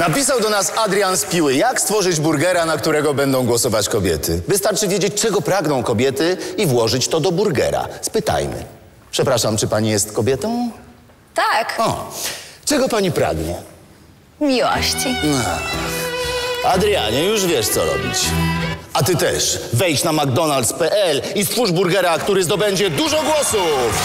Napisał do nas Adrian z Piły, jak stworzyć burgera, na którego będą głosować kobiety. Wystarczy wiedzieć, czego pragną kobiety i włożyć to do burgera. Spytajmy. Przepraszam, czy pani jest kobietą? Tak, O, czego pani pragnie? miłości. No. Adrianie, już wiesz, co robić. A ty też. Wejdź na mcdonalds.pl i stwórz burgera, który zdobędzie dużo głosów.